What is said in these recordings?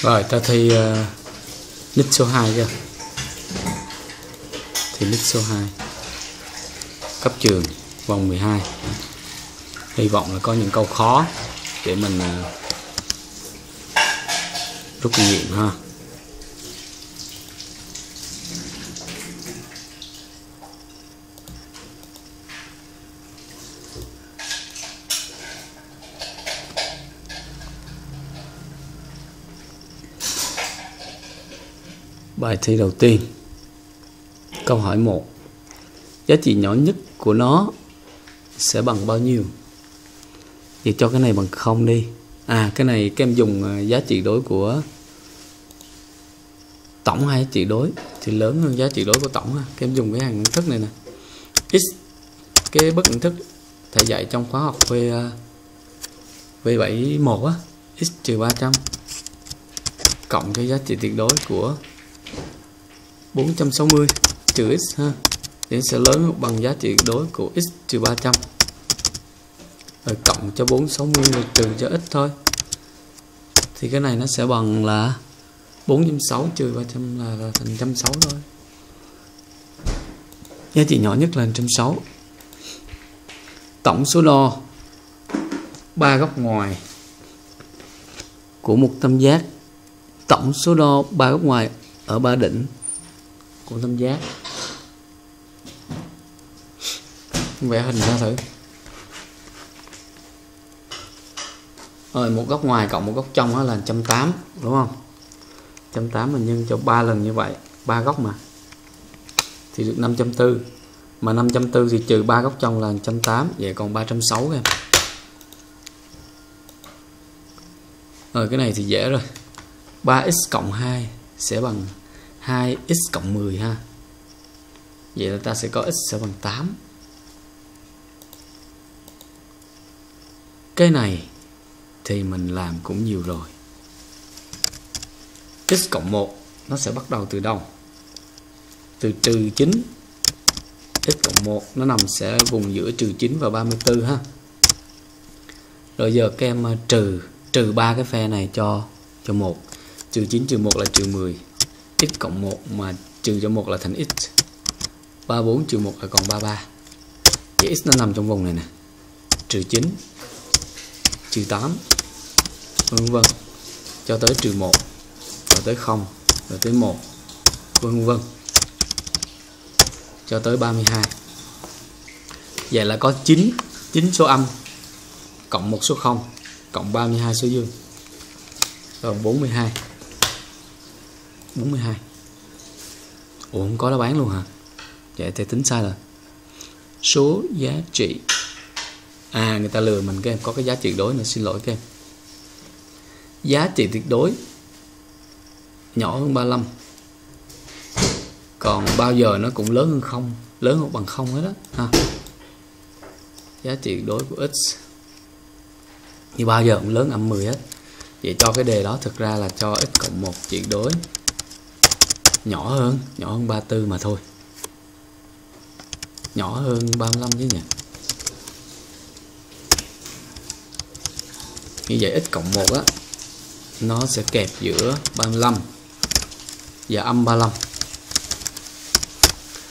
Rồi ta thi ờ, uh, nít số 2 chưa? Thì nít số 2 Cấp trường vòng 12 Hy vọng là có những câu khó để mình uh, rút kinh nghiệm ha. Bài thi đầu tiên. Câu hỏi 1 Giá trị nhỏ nhất của nó sẽ bằng bao nhiêu? Vậy cho cái này bằng không đi. À cái này các em dùng à, giá trị đối của tổng hai giá trị đối? Thì lớn hơn giá trị đối của tổng ha. Các em dùng cái hàng nhận thức này nè. X, cái bất nhận thức thầy dạy trong khóa học V à, V71 á. X trừ 300 cộng cái giá trị tuyệt đối của 460 trừ x ha thì sẽ lớn bằng giá trị đối của x trừ 300 rồi cộng cho 460 rồi trừ cho x thôi. Thì cái này nó sẽ bằng là 460 trừ 300 là, là thành 160 thôi. Giá trị nhỏ nhất là 160 tổng số đo ba góc ngoài của một tam giác. Tổng số đo ba góc ngoài ở ba đỉnh của tam giác vẽ hình ra thử. Rồi một góc ngoài cộng một góc trong đó là 180 đúng không? 180 mình nhân cho 3 lần như vậy, ba góc mà. Thì được 540 mà 540 thì trừ ba góc trong là 180 vậy còn 360 em. Rồi cái này thì dễ rồi. 3x cộng 2 sẽ bằng 2x cộng 10 ha. Vậy là ta sẽ có x sẽ bằng 8 Cái này thì mình làm cũng nhiều rồi. X cộng 1 nó sẽ bắt đầu từ đâu? Từ trừ 9 x cộng 1 nó nằm sẽ vùng giữa trừ 9 và 34 ha. Rồi giờ các em à, trừ trừ ba cái phe này cho cho 1 trừ 9 trừ 1 là trừ 10 x cộng 1 mà trừ cho 1 là thành x. 34 trừ 1 là còn 33 Vậy x nó nằm trong vùng này nè. Trừ 9 trừ 8 vân vân. Cho tới trừ 1 rồi tới 0 rồi tới 1 vân vân. Cho tới 32 vậy là có 9 9 số âm cộng một số 0 cộng 32 số dương. Còn 42 42 Ủa, không có đáp án luôn hả? Vậy thì tính sai rồi Số giá trị. À người ta lừa mình các em, Có cái giá trị đối nữa, xin lỗi các em. Giá trị tuyệt đối Nhỏ hơn 35 Còn bao giờ nó cũng lớn hơn không, Lớn hơn bằng không hết đó ha. Giá trị đối của x. Như bao giờ cũng lớn âm 10 hết. Vậy cho cái đề đó thực ra là cho x cộng 1 tuyệt đối nhỏ hơn nhỏ hơn 34 mà thôi. Nhỏ hơn 35 chứ nhỉ? Như vậy x cộng 1 á, nó sẽ kẹp giữa 35 và âm 35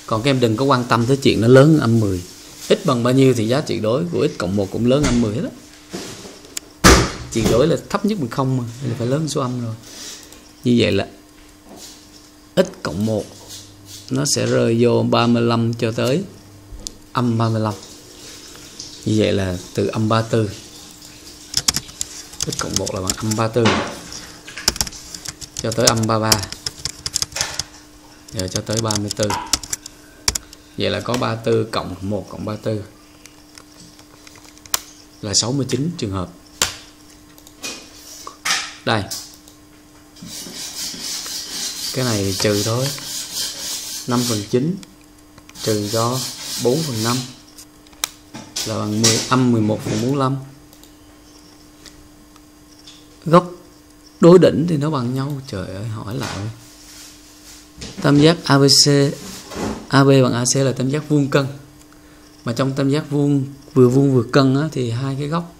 còn các em đừng có quan tâm tới chuyện nó lớn âm 10 x bằng bao nhiêu thì giá trị đối của x cộng 1 cũng lớn âm 10 hết á. Trị đối là thấp nhất bằng không mà phải lớn số âm rồi. Như vậy là x cộng 1 nó sẽ rơi vô 35 cho tới âm 35 như vậy là từ âm 34 x cộng 1 là bằng âm 34 cho tới âm 33 rồi cho tới 34 vậy là có 34 cộng 1 cộng 34 là 69 trường hợp. Đây cái này trừ thôi. 5 phần 9 trừ cho 4 phần 5 là bằng 10 âm 11 phần 45 góc đối đỉnh thì nó bằng nhau. Trời ơi hỏi lại. Tam giác ABC AB bằng AC là tam giác vuông cân. Mà trong tam giác vuông vừa vuông vừa cân á, thì hai cái góc.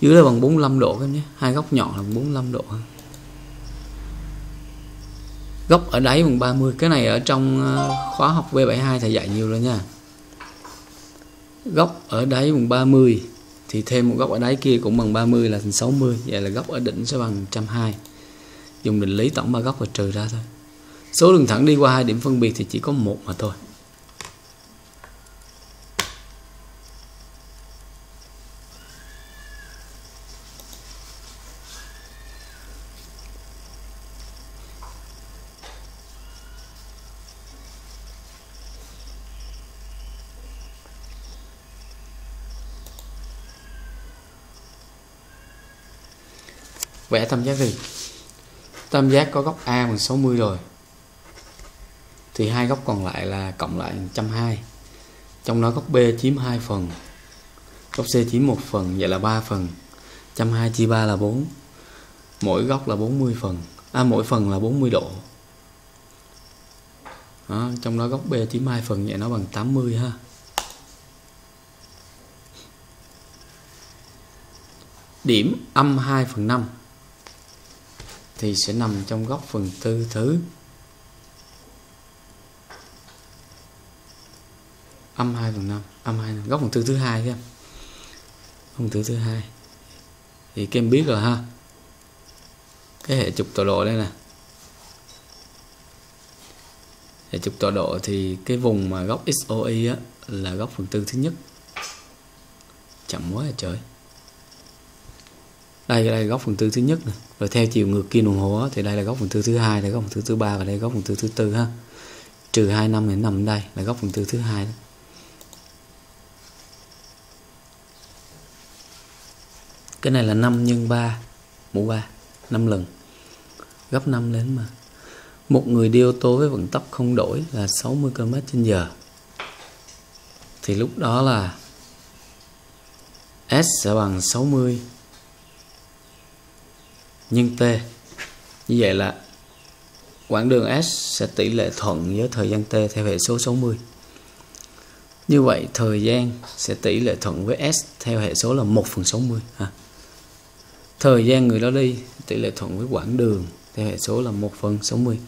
Dưới là bằng 45 độ các nhé. Hai góc nhọn là bằng 45 độ góc ở đáy bằng 30 cái này ở trong ờ, khóa học V72 thầy dạy nhiều rồi nha. Góc ở đáy bằng 30 thì thêm một góc ở đáy kia cũng bằng 30 là thành 60 vậy là góc ở đỉnh sẽ bằng 120 dùng định lý tổng ba góc và trừ ra thôi. Số đường thẳng đi qua hai điểm phân biệt thì chỉ có một mà thôi. Vẽ tam giác đi. Tam giác có góc A bằng 60 rồi. Thì hai góc còn lại là cộng lại 120 trong đó góc B chiếm 2 phần. Góc C chiếm 1 phần vậy là 3 phần. 120 chia 3 là 4 mỗi góc là 40 phần. À mỗi phần là 40 độ. Đó, trong đó góc B chiếm 2 phần vậy nó bằng 80 ha. Điểm âm 2 phần 5 thì sẽ nằm trong góc phần tư thứ. Âm 2 phần 5 âm 2 góc phần tư thứ hai chứ phần tư thứ hai. Thì các em biết rồi ha. Cái hệ trục tọa độ đây nè. Hệ trục tọa độ thì cái vùng mà góc XOY á là góc phần tư thứ nhất. Chậm quá trời đây đây là góc phần tư thứ nhất này. rồi theo chiều ngược kim đồng hồ thì đây là góc phần tư thứ hai, đây góc phần tư thứ ba và đây góc phần tư thứ tư ha trừ hai năm thì nằm đây là góc phần tư thứ hai đó. cái này là 5 nhân 3 mũ 3 5 lần gấp 5 lên mà một người đi ô tô với vận tốc không đổi là 60 km trên giờ thì lúc đó là S sẽ bằng 60 nhân t. Như vậy là quãng đường S sẽ tỷ lệ thuận với thời gian t theo hệ số 60 như vậy, thời gian sẽ tỷ lệ thuận với S theo hệ số là 1 phần 60 ha. thời gian người đó đi tỷ lệ thuận với quãng đường theo hệ số là 1 phần 60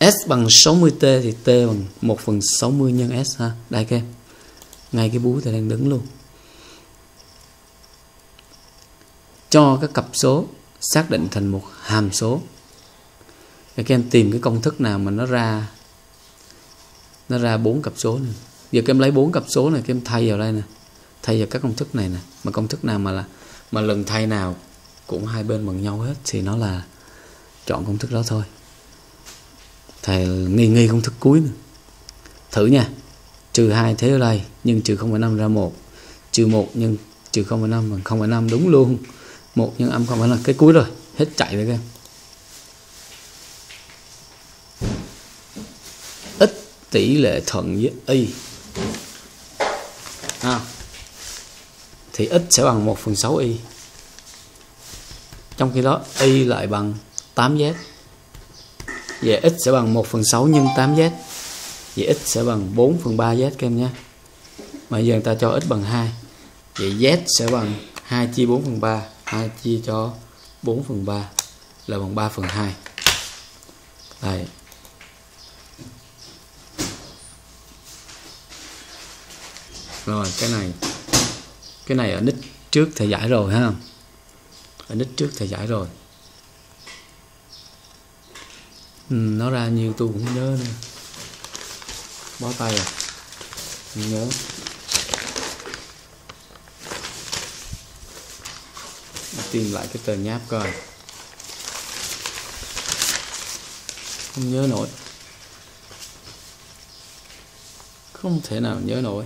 S bằng 60t thì T bằng 1 phần 60 nhân S, ha. Đây các em. Ngay cái bú thì đang đứng luôn. Cho các cặp số xác định thành một hàm số. Để các em tìm cái công thức nào mà nó ra nó ra bốn cặp số này giờ các em lấy bốn cặp số này các em thay vào đây nè. Thay vào các công thức này nè. Mà công thức nào mà là mà lần thay nào cũng hai bên bằng nhau hết thì nó là chọn công thức đó thôi. Thầy nghi nghi công thức cuối nè. Thử nha. Trừ hai thế ở đây nhưng trừ 0,5 ra một. Trừ một nhân trừ 0,5 bằng 0,5 đúng luôn một nhân âm không phải là cái cuối rồi. Hết chạy rồi các em. Ít tỷ lệ thuận với y. À, thì ít sẽ bằng 1 phần 6 y. Trong khi đó y lại bằng 8z vậy x sẽ bằng 1 phần 6 nhân 8z vậy x sẽ bằng 4 phần 3z các em nhé. Mà giờ người ta cho x bằng 2 vậy z sẽ bằng 2 chia 4 phần 3 2 chia cho 4 phần 3 là bằng 3 phần 2 đây. Rồi cái này cái này ở nick trước thầy giải rồi ha. Ở nick trước thầy giải rồi. Ừ, nó ra nhiều tôi cũng nhớ nữa. Bó tay à? Không nhớ. Tìm lại cái tờ nháp coi. Không nhớ nổi. Không thể nào nhớ nổi.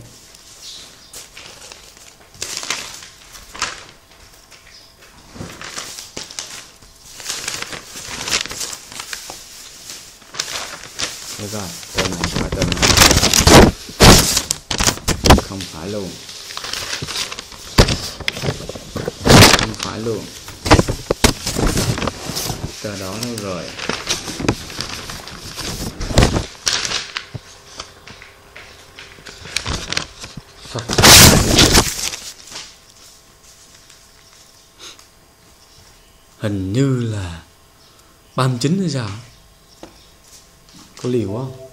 Được rồi, tờ này phải tờ này. Không phải luôn Không phải luôn. Tờ đó đâu rồi. Hình như là 39 hay sao? Có liều không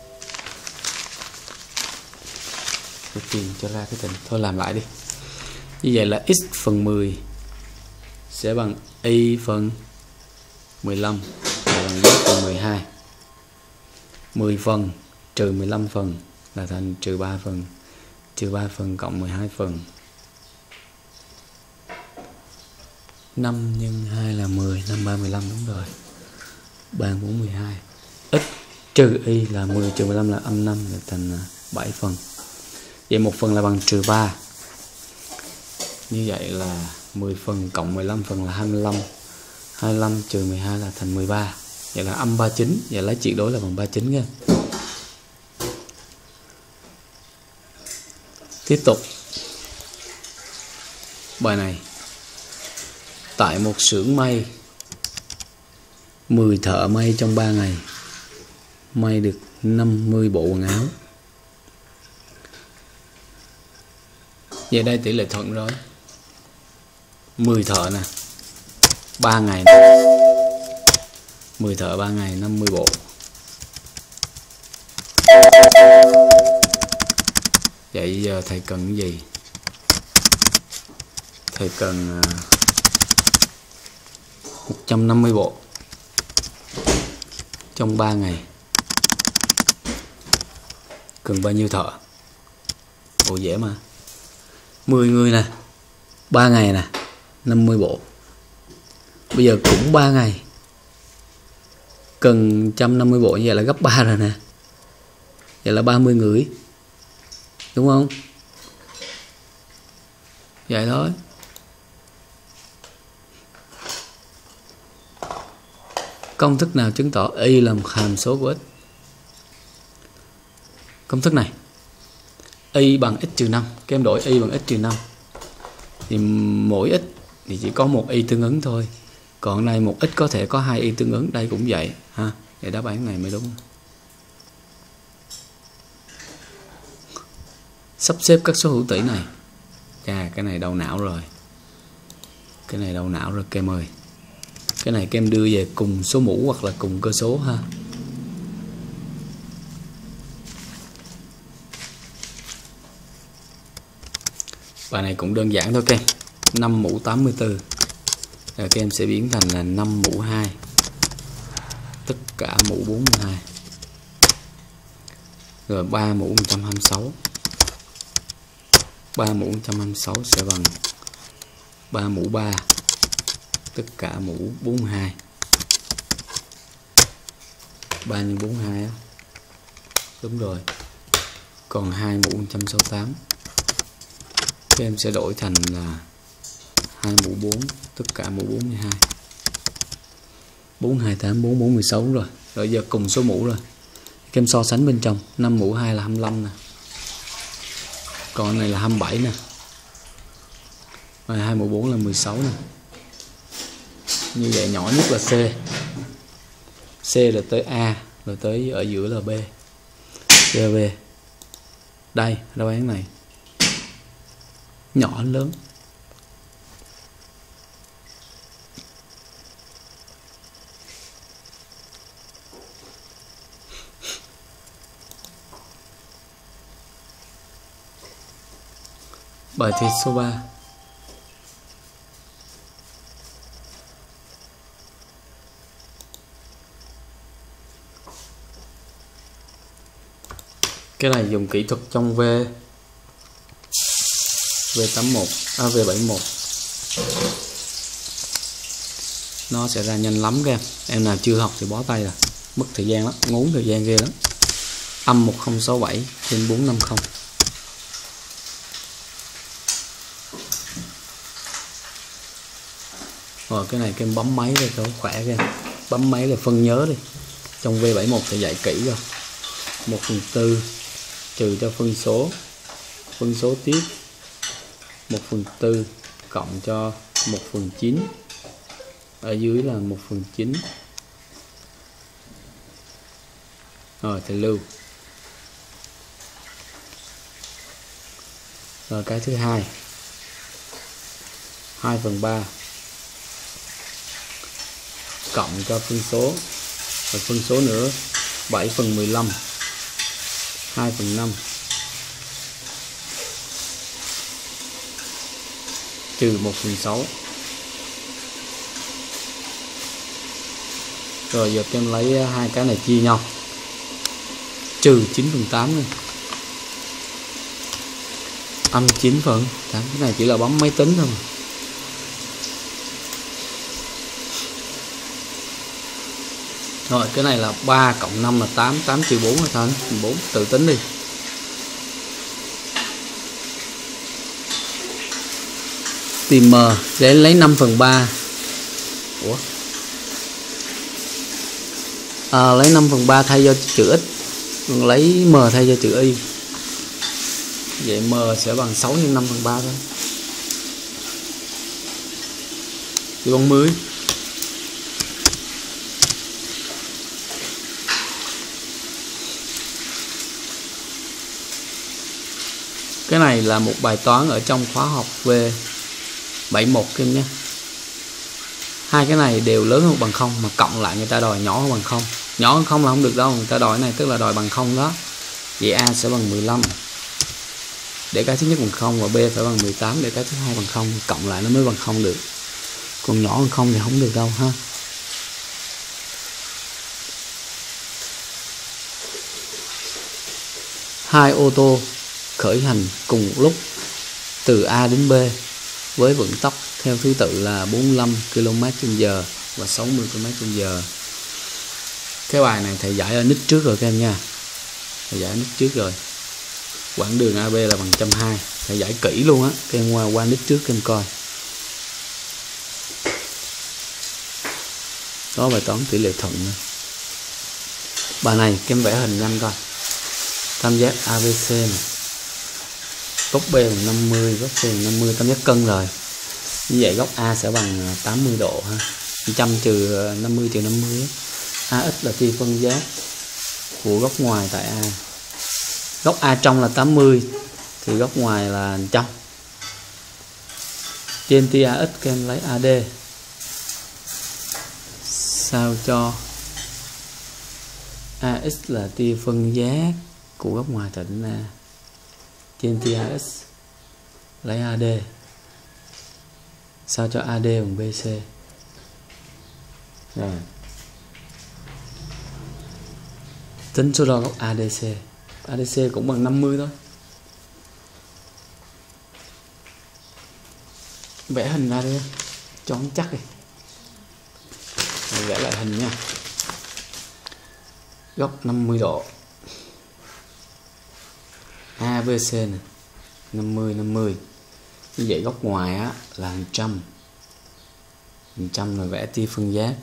tôi tìm cho ra cái tình. Thôi làm lại đi. Như vậy là x phần 10 sẽ bằng y phần 15 bằng y phần 12 10 phần trừ 15 phần là thành trừ 3 phần, trừ 3 phần cộng 12 phần. 5 nhân 2 là 10 5 3 15 đúng rồi. 3 4 12 x trừ y là 10 trừ 15 là âm 5 là thành à, 7 phần. Vậy một phần là bằng trừ 3 như vậy là 10 phần cộng 15 phần là 25 25 trừ 12 là thành 13 vậy là âm 39 vậy lấy tuyệt đối là bằng 39 nha. Tiếp tục. Bài này. Tại một xưởng may. 10 thợ may trong 3 ngày. May được 50 bộ quần áo. Vậy đây tỷ lệ thuận rồi. 10 thợ nè. 3 ngày. Nè 10 thợ 3 ngày 50 bộ. Vậy giờ thầy cần cái gì? Thầy cần à, 150 bộ Trong 3 ngày. Cần bao nhiêu thợ Bộ dễ mà. 10 người nè. 3 ngày nè. 50 bộ. Bây giờ cũng 3 ngày. Cần 150 bộ, như vậy là gấp 3 rồi nè. Vậy là 30 người. Đúng không? Vậy thôi. Công thức nào chứng tỏ y là một hàm số của x? Công thức này. Y bằng x trừ 5 các em đổi y bằng x trừ 5 thì mỗi x thì chỉ có một y tương ứng thôi. Còn này một ít có thể có hai y tương ứng, đây cũng vậy, ha. Vậy đáp án này mới đúng. Sắp xếp các số hữu tỷ này. Chà, cái này đầu não rồi. Cái này đầu não rồi, kem ơi. Cái này kem đưa về cùng số mũ hoặc là cùng cơ số, ha. Bài này cũng đơn giản thôi, kem. 5 mũ 84 rồi các em sẽ biến thành là 5 mũ 2 tất cả mũ 42 rồi 3 mũ 126 3 mũ 126 sẽ bằng 3 mũ 3 tất cả mũ 42 3 nhân 42 á. Đúng rồi. Còn 2 mũ 168 các em sẽ đổi thành là 2 mũ 4 tất cả mũ 42 4 28 4 4 16 rồi. Rồi giờ cùng số mũ rồi. Kem so sánh bên trong. 5 mũ 2 là 25 nè. Còn này là 27 nè. Rồi 2 mũ 4 là 16 nè. Như vậy nhỏ nhất là C. C là tới A, rồi tới ở giữa là B. C B. Đây, đáp án này. Nhỏ, lớn. Bài thi số 3 Cái này dùng kỹ thuật trong V. V81 à, V71 nó sẽ ra nhanh lắm các em em nào chưa học thì bó tay rồi. Mất thời gian lắm ngốn thời gian ghê lắm. Âm 1067 trên 450 cái này, cái bấm máy đây cho khỏe các bấm máy là phân nhớ đi. Trong V71 thì dạy kỹ rồi 1 phần 4 trừ cho phân số. Phân số tiếp. 1 phần 4 cộng cho 1 phần 9 ở dưới là 1 phần 9 rồi, thì lưu. Rồi, cái thứ hai. 2 phần 3 cộng cho phân số. Và phân số nữa 7 phần 15 2 phần 5 trừ 1 phần 6 rồi, giờ em lấy à, hai cái này chia nhau. Trừ 9 phần 8 này âm 9 phần. 8 cái này chỉ là bấm máy tính thôi mà. Rồi cái này là 3 cộng 5 là 8 8 trừ 4 là thành 4 tự tính đi. Tìm M để lấy 5 phần 3 Ủa? À, lấy 5 phần 3 thay cho chữ x. Còn lấy M thay cho chữ Y. Vậy M sẽ bằng 6 nhân 5 phần 3 thôi. Thì bằng 10 cái này là một bài toán ở trong khóa học về 71 kim nhé. Hai cái này đều lớn hơn bằng không mà cộng lại người ta đòi nhỏ hơn bằng không. Nhỏ hơn không là không được đâu, người ta đòi cái này tức là đòi bằng không đó. Vậy A sẽ bằng 15 để cái thứ nhất bằng không và B phải bằng 18 để cái thứ hai bằng không, cộng lại nó mới bằng không được. Còn nhỏ hơn không thì không được đâu ha. Hai ô tô khởi hành cùng một lúc từ A đến B với vận tốc theo thứ tự là 45 km/h và 60 km/h. Cái bài này thầy giải ở nít trước rồi các em nha. Thầy giải nít trước rồi. Quãng đường AB là bằng 120. Thầy giải kỹ luôn á, các em qua qua nít trước các em coi. Đó bài toán tỷ lệ thuận nữa. Bài này các em vẽ hình nhanh coi. Tam giác ABC này góc B bằng 50 góc C bằng 50 tam giác cân rồi. Như vậy góc A sẽ bằng à, 80 độ ha. 100 trừ à, 50 trừ 50 AX là tia phân giác của góc ngoài tại A. Góc A trong là 80 thì góc ngoài là 100 trên tia AX các em lấy AD sao cho AX là tia phân giác của góc ngoài tại đỉnh A? Trên TAX lấy AD sao cho AD bằng BC rồi. Tính số đo góc ADC ADC cũng bằng 50 thôi. Vẽ hình ra đi. Cho nó chắc đi. Rồi vẽ lại hình nha. Góc 50 độ. ABC này 50 50 như vậy góc ngoài á là 100 100 là vẽ tia phân giác.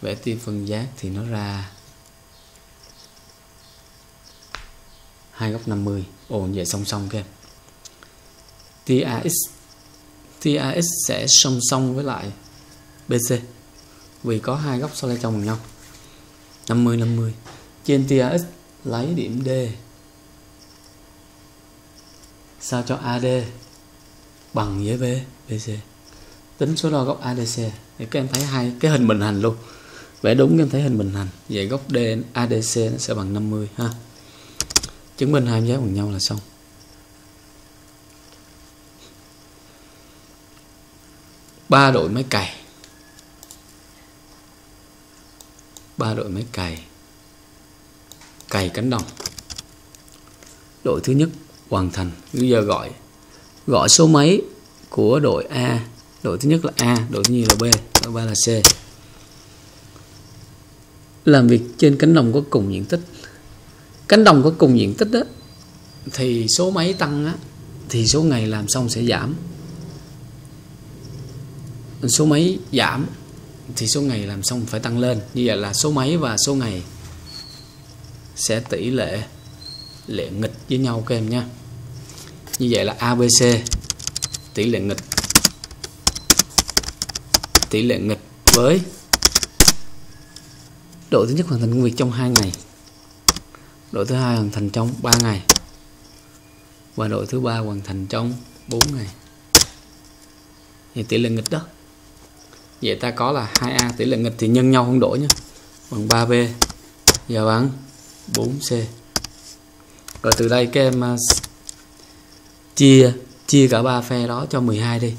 Vẽ tia phân giác thì nó ra hai góc 50 ồ vậy song song kia tia AX tia AX sẽ song song với lại BC vì có hai góc so le trong bằng nhau. 50 50 trên tia AX lấy điểm D. Sao cho AD bằng với B BC tính số đo góc ADC thì các em thấy hai cái hình bình hành luôn. Vẽ đúng các em thấy hình bình hành. Vậy góc D ADC nó sẽ bằng 50 ha. Chứng minh hai giá bằng nhau là xong. Ba đội máy cày. Ba đội máy cày cày cánh đồng. Đội thứ nhất hoàn thành. Bây giờ gọi gọi số máy của đội A. Đội thứ nhất là A, đội thứ nhì là B, đội ba là C. Làm việc trên cánh đồng có cùng diện tích. Cánh đồng có cùng diện tích đó thì số máy tăng á, thì số ngày làm xong sẽ giảm. Số máy giảm, thì số ngày làm xong phải tăng lên. Như vậy là số máy và số ngày sẽ tỷ lệ lệ nghịch với nhau các em nha như vậy là ABC tỷ lệ nghịch, tỷ lệ nghịch với độ thứ nhất hoàn thành công việc trong 2 ngày, độ thứ hai hoàn thành trong 3 ngày, và độ thứ ba hoàn thành trong 4 ngày. Thì tỷ lệ nghịch đó, vậy ta có là 2A tỷ lệ nghịch thì nhân nhau không đổi nhé. Bằng 3B giờ bằng 4C rồi từ đây các em uh, chia chia cả ba phe đó cho 12 đi.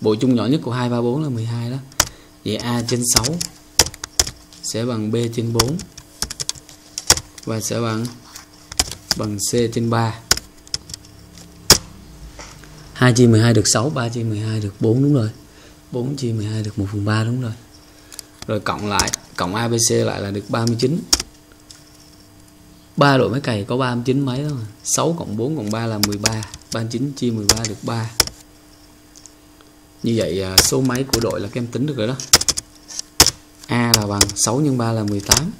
Bộ chung nhỏ nhất của 2 3 4 là 12 đó. Vậy A trên 6 sẽ bằng B trên 4 và sẽ bằng bằng C trên 3 2 chia 12 được 6 3 chia 12 được 4 đúng rồi. 4 chia 12 được 1 phần 3 đúng rồi. Rồi cộng lại cộng ABC lại là được 39 3 đội máy cày có 39 mấy đó. Mà 6 cộng 4 cộng 3 là 13 39 chia 13 được 3 như vậy à, số máy của đội là các em tính được rồi đó. A là bằng 6 x 3 là 18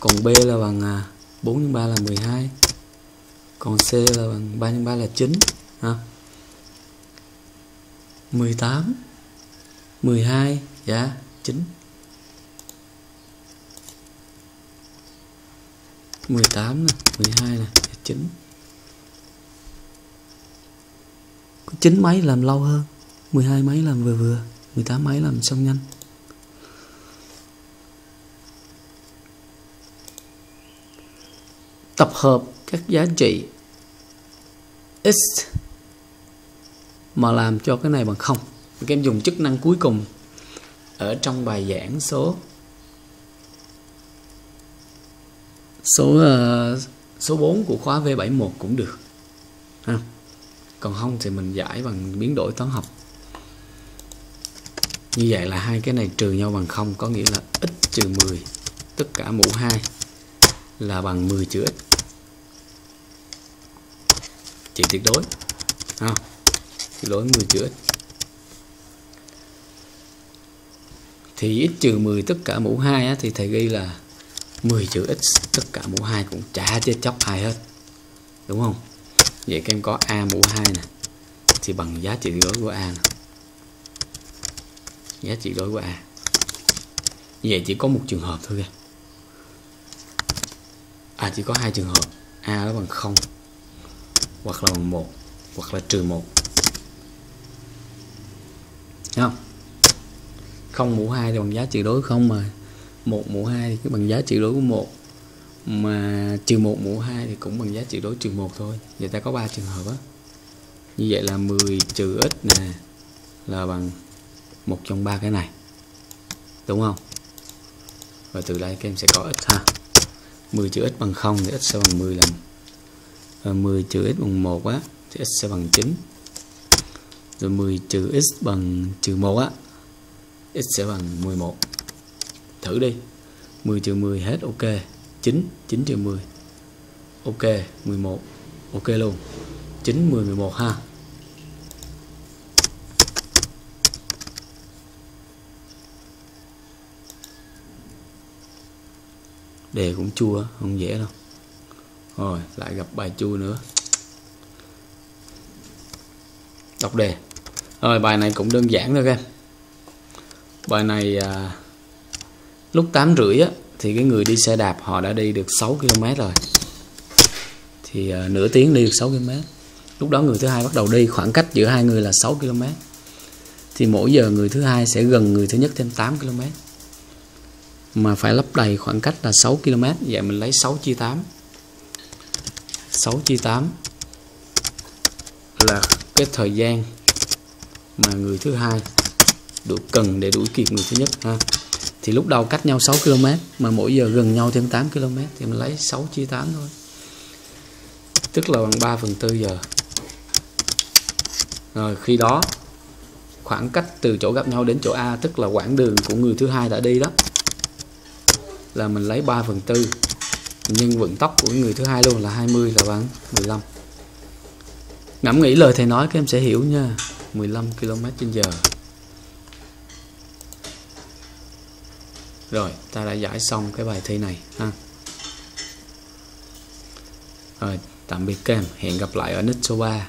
còn B là bằng 4 x 3 là 12 còn C là bằng 3 x 3 là 9 ha. 18 12 dạ 9 18 này, 12 này, 9 Có 9 máy làm lâu hơn 12 máy làm vừa vừa 18 máy làm xong nhanh. Tập hợp các giá trị x mà làm cho cái này bằng không. Các em dùng chức năng cuối cùng ở trong bài giảng số số uh, số 4 của khóa V71 cũng được. Ha. còn không thì mình giải bằng biến đổi toán học. Như vậy là hai cái này trừ nhau bằng không có nghĩa là x trừ 10 tất cả mũ 2 là bằng 10 chữ x. Chỉ tuyệt đối. Ha. tuyệt đối 10 chữ x. Thì x trừ 10 tất cả mũ 2 á, thì thầy ghi là 10 chữ x, tất cả mũ 2 cũng chả chết chóc ai hết. Đúng không? Vậy các em có a mũ 2 nè, thì bằng giá trị đối của a nè. Giá trị đối của a. Như vậy chỉ có một trường hợp thôi kìa. À chỉ có hai trường hợp. A nó bằng 0 hoặc là bằng 1 hoặc là trừ 1 Thấy không? Không mũ 2 thì bằng giá trị đối không mà. 1 mũ 2 thì cái bằng giá trị đối của 1 mà trừ 1 mũ 2 thì cũng bằng giá trị đối trừ 1 thôi. Người ta có 3 trường hợp á. Như vậy là 10 trừ x nè là bằng một trong ba cái này. Đúng không? Và từ đây các em sẽ có x ha. 10 trừ x bằng 0 thì x sẽ bằng 10 lần. Và 10 trừ x bằng 1 á thì x sẽ bằng 9 rồi 10 trừ x bằng trừ 1 á x sẽ bằng 11 thử đi. 10 trừ 10 hết ok. 9 9 trừ 10 ok 11 ok luôn. 9 10 11 ha. Đề cũng chua không dễ đâu. Rồi lại gặp bài chua nữa. Đọc đề. Rồi bài này cũng đơn giản thôi các em. Bài này à, lúc 8 rưỡi á thì cái người đi xe đạp họ đã đi được 6 km rồi. Thì uh, nửa tiếng đi được 6 km. Lúc đó người thứ hai bắt đầu đi khoảng cách giữa hai người là 6 km. Thì mỗi giờ người thứ hai sẽ gần người thứ nhất thêm 8 km. Mà phải lấp đầy khoảng cách là 6 km vậy mình lấy 6 chia 8 6 chia 8 là cái thời gian mà người thứ hai đủ cần để đuổi kịp người thứ nhất ha thì lúc đầu cách nhau 6 km, mà mỗi giờ gần nhau thêm 8 km thì mình lấy 6 chia 8 thôi. Tức là bằng 3 phần 4 giờ. Rồi khi đó, khoảng cách từ chỗ gặp nhau đến chỗ A, tức là quãng đường của người thứ hai đã đi đó, là mình lấy 3 phần 4 nhưng vận tốc của người thứ hai luôn là 20 là bằng 15 ngẫm nghĩ lời thầy nói, các em sẽ hiểu nha. 15 km trên giờ. Rồi, ta đã giải xong cái bài thi này ha. Rồi, tạm biệt các em. Hẹn gặp lại ở nick số 3.